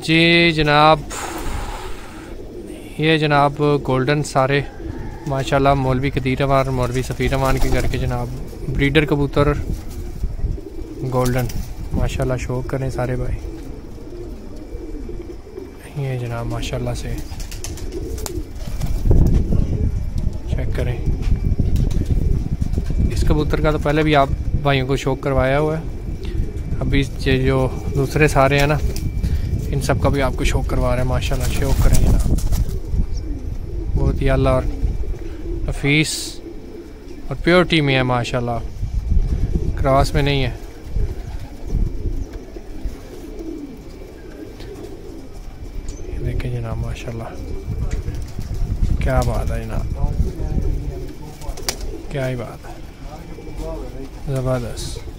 जी जनाब, ये जनाब गोल्डन सारे, माशाल्लाह मौलवी कदीर अमान, मौलवी सफ़ीर अमान के घर के जनाब, ब्रीडर कबूतर गोल्डन, माशाल्लाह शौक करें सारे भाई। ये जनाब माशाल्लाह से चेक करें। इस कबूतर का तो पहले भी आप भाइयों को शौक करवाया हुआ है। अभी जो दूसरे सारे हैं ना इन सब का भी आपको शौक करवा रहे हैं, माशाल्लाह, शौक करें जनाब बहुत ही अल्लाह और नफीस और प्योरिटी में है, माशाल्लाह। क्रॉस में नहीं है। देखें जनाब, माशाल्लाह। क्या बात है जनाब। क्या ही बात है। ज़बरदस्त।